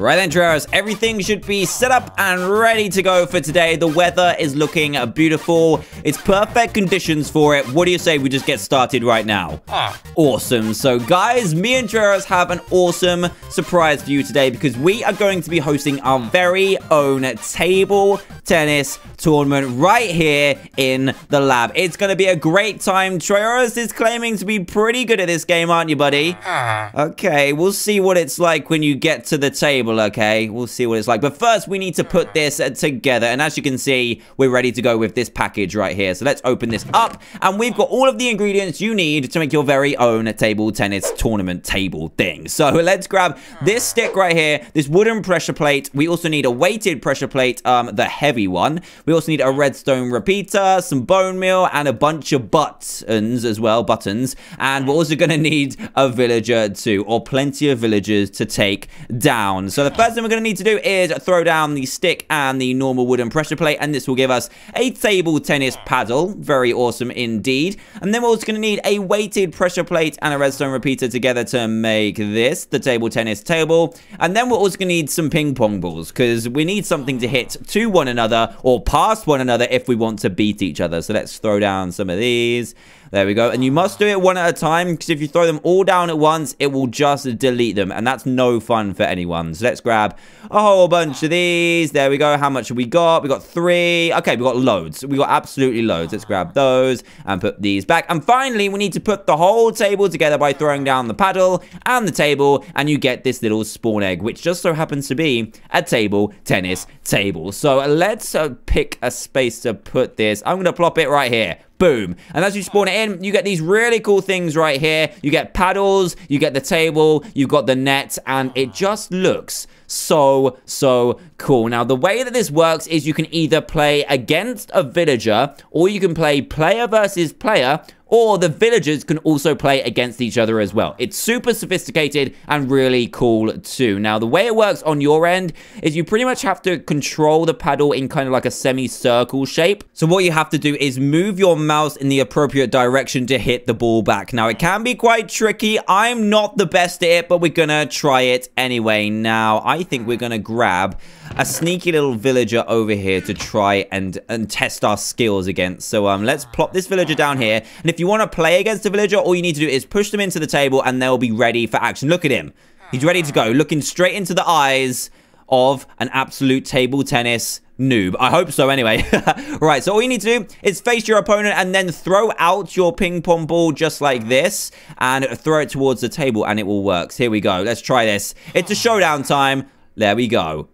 Right then, Trayaurus, everything should be set up and ready to go for today. The weather is looking beautiful. It's perfect conditions for it. What do you say we just get started right now? Ah. Awesome. So, guys, me and Trayaurus have an awesome surprise for you today because we are going to be hosting our very own table tennis tournament right here in the lab. It's going to be a great time. Trayaurus is claiming to be pretty good at this game, aren't you, buddy? Ah. Okay, we'll see what it's like when you get to the table, okay? We'll see what it's like. But first, we need to put this uh, together. And as you can see, we're ready to go with this package right here. So let's open this up. And we've got all of the ingredients you need to make your very own table tennis tournament table thing. So let's grab this stick right here, this wooden pressure plate. We also need a weighted pressure plate, um, the heavy one. We also need a redstone repeater, some bone meal, and a bunch of buttons as well, buttons. And we're also going to need a villager too, or plenty of villagers to take down. So the first thing we're going to need to do is throw down the stick and the normal wooden pressure plate, and this will give us a table tennis paddle. Very awesome indeed. And then we're also going to need a weighted pressure plate and a redstone repeater together to make this, the table tennis table. And then we're also going to need some ping pong balls, because we need something to hit to one another or past one another if we want to beat each other. So let's throw down some of these. There we go. And you must do it one at a time because if you throw them all down at once, it will just delete them. And that's no fun for anyone. So let's grab a whole bunch of these. There we go. How much have we got? We got three. Okay, we got loads. We got absolutely loads. Let's grab those and put these back. And finally, we need to put the whole table together by throwing down the paddle and the table. And you get this little spawn egg, which just so happens to be a table tennis table. So let's uh, pick a space to put this. I'm going to plop it right here. Boom. And as you spawn it in, you get these really cool things right here. You get paddles, you get the table, you've got the net, and it just looks so, so cool. Now, the way that this works is you can either play against a villager, or you can play player versus player, or the villagers can also play against each other as well. It's super sophisticated and really cool too. Now, the way it works on your end is you pretty much have to control the paddle in kind of like a semicircle shape. So what you have to do is move your mouse in the appropriate direction to hit the ball back. Now, it can be quite tricky. I'm not the best at it, but we're gonna try it anyway. Now, I think we're gonna grab a sneaky little villager over here to try and, and test our skills against. So um, let's plop this villager down here. And if you want to play against a villager, all you need to do is push them into the table and they'll be ready for action. Look at him. He's ready to go, looking straight into the eyes of an absolute table tennis noob. I hope so anyway. right, so all you need to do is face your opponent and then throw out your ping pong ball just like this and throw it towards the table and it will work. Here we go. Let's try this. It's a showdown time. There we go.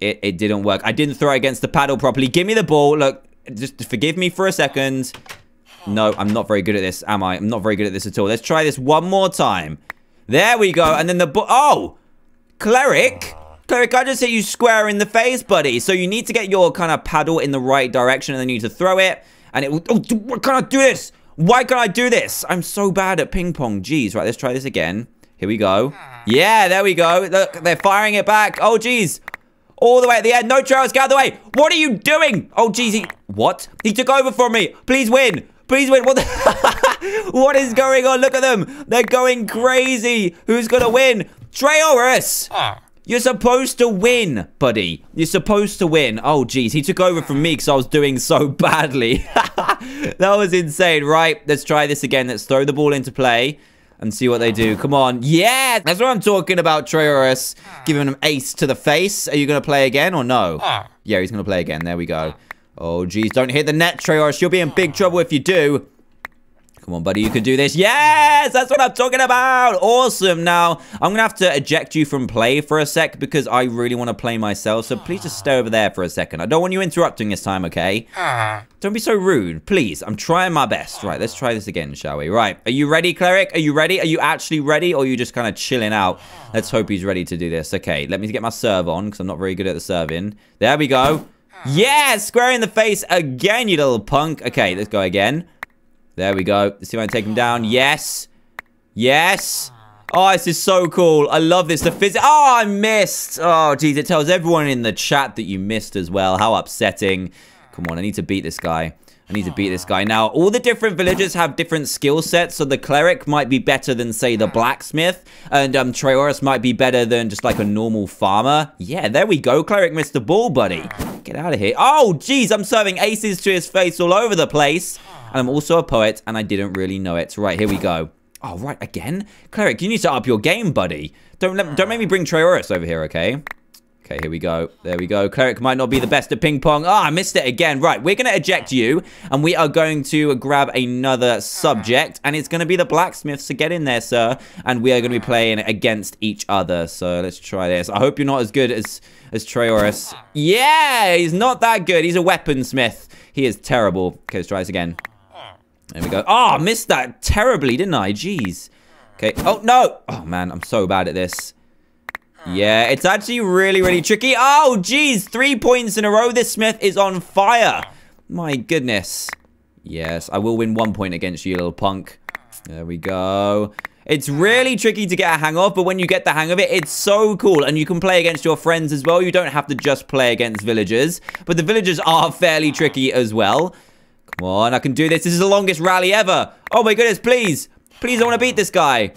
It, it didn't work. I didn't throw against the paddle properly. Give me the ball. Look, just forgive me for a second. No, I'm not very good at this, am I? I'm not very good at this at all. Let's try this one more time. There we go. And then the ball. Oh! Cleric? Cleric, I just hit you square in the face, buddy. So you need to get your kind of paddle in the right direction and then you need to throw it. And it will... Oh, can't I do this? Why can't I do this? I'm so bad at ping pong. Jeez. Right, let's try this again. Here we go. Yeah, there we go. Look, they're firing it back. Oh, jeez. All the way at the end. No, Charles, get out of the way. What are you doing? Oh, jeez. He, what? He took over from me. Please win. Please win. What, the, what is going on? Look at them. They're going crazy. Who's going to win? Trayaurus. Ah. You're supposed to win, buddy. You're supposed to win. Oh, jeez. He took over from me because I was doing so badly. that was insane. Right, let's try this again. Let's throw the ball into play and see what they do. Come on. Yeah, that's what I'm talking about, Trayaurus. Giving him ace to the face. Are you going to play again or no? Ah. Yeah, he's going to play again. There we go. Oh, jeez. Don't hit the net, Trayaurus. You'll be in big trouble if you do. Come on, buddy, you can do this. Yes, that's what I'm talking about. Awesome. Now, I'm going to have to eject you from play for a sec because I really want to play myself. So please just stay over there for a second. I don't want you interrupting this time, okay? Ah. Don't be so rude. Please, I'm trying my best. Right, let's try this again, shall we? Right, are you ready, Cleric? Are you ready? Are you actually ready? Or are you just kind of chilling out? Let's hope he's ready to do this. Okay, let me get my serve on because I'm not very good at the serving. There we go. Yeah, square in the face again, you little punk. Okay, let's go again. There we go. Let's see if I can take him down. Yes. Yes. Oh, this is so cool. I love this. The physics. Oh, I missed. Oh, geez. It tells everyone in the chat that you missed as well. How upsetting. Come on, I need to beat this guy. I need to beat this guy. Now, all the different villagers have different skill sets, so the cleric might be better than, say, the blacksmith, and um, Trayaurus might be better than just like a normal farmer. Yeah, there we go. Cleric missed the ball, buddy. Get out of here. Oh, jeez, I'm serving aces to his face all over the place. And I'm also a poet, and I didn't really know it. Right, here we go. Oh, right, again? Cleric, you need to up your game, buddy. Don't let, don't make me bring Trayaurus over here, okay? Okay, here we go. There we go. Cleric might not be the best at ping pong. Ah, oh, I missed it again. Right, we're going to eject you, and we are going to grab another subject, and it's going to be the blacksmith, so get in there, sir. And we are going to be playing against each other, so let's try this. I hope you're not as good as, as Trayaurus. Yeah, he's not that good. He's a weaponsmith. He is terrible. Okay, let's try this again. There we go. Oh, missed that terribly, didn't I? Jeez. Okay. Oh, no. Oh, man, I'm so bad at this. Yeah, it's actually really, really tricky. Oh, geez. Three points in a row. This Smith is on fire. My goodness. Yes, I will win one point against you, little punk. There we go. It's really tricky to get a hang of, but when you get the hang of it, it's so cool. And you can play against your friends as well. You don't have to just play against villagers. But the villagers are fairly tricky as well. Come on, I can do this. This is the longest rally ever. Oh my goodness, please. Please, I want to beat this guy.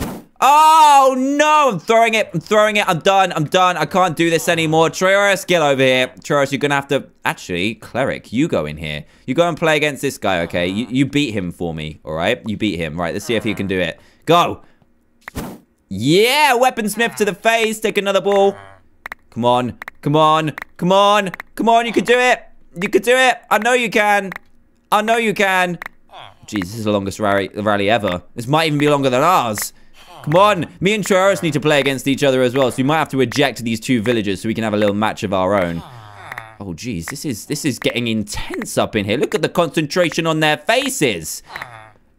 Oh, no. I'm throwing it. I'm throwing it. I'm done. I'm done. I can't do this anymore. Trayaurus, get over here. Trayaurus, you're going to have to... Actually, Cleric, you go in here. You go and play against this guy, okay? You, you beat him for me, all right? You beat him. Right, let's see if you can do it. Go. Yeah, weaponsmith to the face. Take another ball. Come on. Come on. Come on. Come on, you can do it. You can do it. I know you can. I know you can. Jeez, this is the longest rally, rally ever. This might even be longer than ours. Come on. Me and Trayaurus need to play against each other as well. So we might have to eject these two villagers so we can have a little match of our own. Oh, jeez. This is, this is getting intense up in here. Look at the concentration on their faces.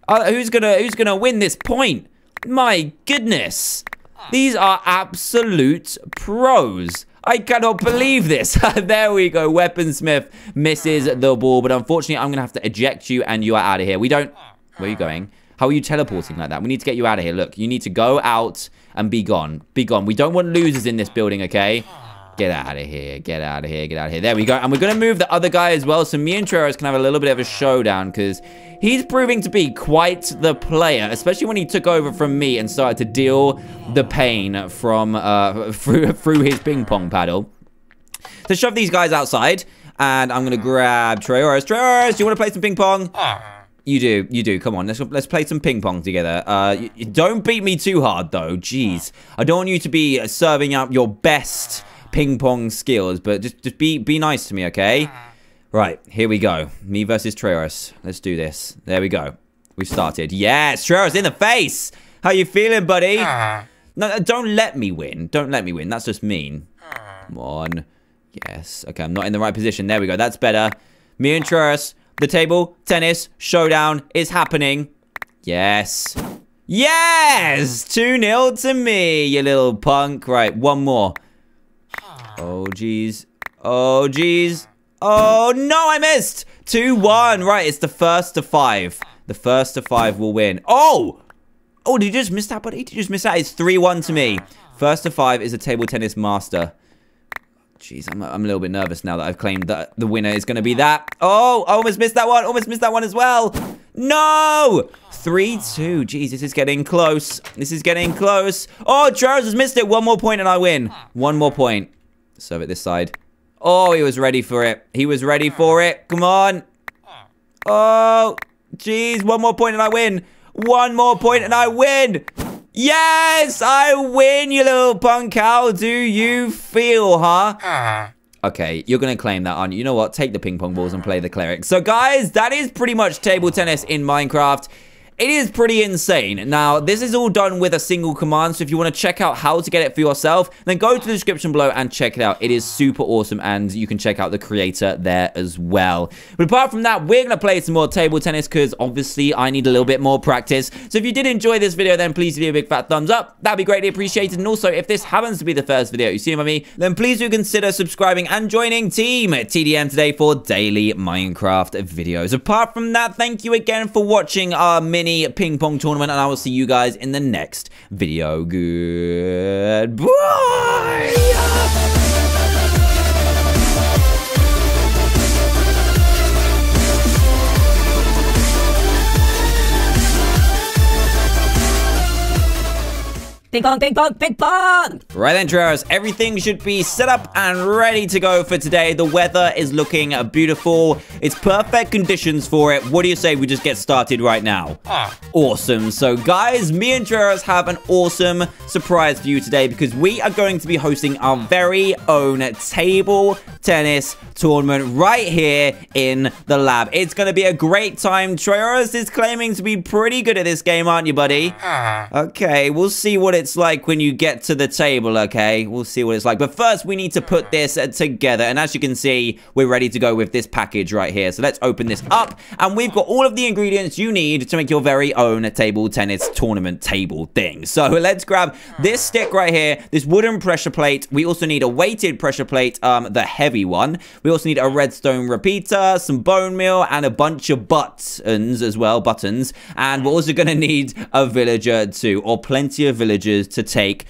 Uh, who's gonna Who's gonna win this point? My goodness. These are absolute pros. I cannot believe this. there we go. Weaponsmith misses the ball. But unfortunately, I'm going to have to eject you and you are out of here. We don't... Where are you going? How are you teleporting like that? We need to get you out of here. Look, you need to go out and be gone. Be gone. We don't want losers in this building, okay? Get out of here. Get out of here. Get out of here. There we go. And we're going to move the other guy as well. So me and Trayaurus can have a little bit of a showdown because he's proving to be quite the player, especially when he took over from me and started to deal the pain from uh, through, through his ping pong paddle. To shove these guys outside, and I'm going to grab Trayaurus. Trayaurus, do you want to play some ping pong? You do, you do. Come on, let's let's play some ping pong together. Uh, don't beat me too hard though. Jeez, I don't want you to be serving up your best ping pong skills, but just just be be nice to me, okay? Right, here we go. Me versus Trayaurus. Let's do this. There we go. We started. Yes, Trayaurus in the face. How you feeling, buddy? No, don't let me win. Don't let me win. That's just mean. Come on. Yes. Okay, I'm not in the right position. There we go. That's better. Me and Trayaurus. The table tennis showdown is happening. Yes. Yes! 2-0 to me, you little punk. Right, one more. Oh, jeez. Oh, jeez. Oh, no, I missed. 2-1. Right, it's the first to five. The first to five will win. Oh! Oh, did you just miss that, buddy? Did you just miss that? It's 3-1 to me. First to five is a table tennis master. Jeez, I'm, I'm a little bit nervous now that I've claimed that the winner is going to be that. Oh, I almost missed that one. Almost missed that one as well. No! 3-2. Jeez, this is getting close. This is getting close. Oh, Charles has missed it. One more point and I win. One more point. Serve it this side. Oh, he was ready for it. He was ready for it. Come on. Oh, jeez. One more point and I win. One more point and I win. Yes, I win, you little punk. How do you feel, huh? Ah. Okay, you're going to claim that, aren't you? You know what? Take the ping pong balls and play the cleric. So, guys, that is pretty much table tennis in Minecraft. It is pretty insane. Now, this is all done with a single command, so if you want to check out how to get it for yourself, then go to the description below and check it out. It is super awesome, and you can check out the creator there as well. But apart from that, we're going to play some more table tennis, because obviously I need a little bit more practice. So if you did enjoy this video, then please leave a big fat thumbs up. That'd be greatly appreciated. And also, if this happens to be the first video you see by me, then please do consider subscribing and joining Team TDM today for daily Minecraft videos. Apart from that, thank you again for watching our mini mini ping pong tournament, and I will see you guys in the next video. Goodbye! Ping pong, ping pong, ping pong! Right then, Trayaurus, everything should be set up and ready to go for today. The weather is looking beautiful. It's perfect conditions for it. What do you say we just get started right now? Ah. Awesome. So, guys, me and Trayaurus have an awesome surprise for you today because we are going to be hosting our very own table tennis tournament right here in the lab. It's going to be a great time. Trayaurus is claiming to be pretty good at this game, aren't you, buddy? Ah. Okay, we'll see what it's like when you get to the table, okay? We'll see what it's like. But first, we need to put this uh, together. And as you can see, we're ready to go with this package right here. So let's open this up. And we've got all of the ingredients you need to make your very own table tennis tournament table thing. So let's grab this stick right here, this wooden pressure plate. We also need a weighted pressure plate, um, the heavy one. We also need a redstone repeater, some bone meal, and a bunch of buttons as well, buttons. And we're also going to need a villager too, or plenty of villagers to take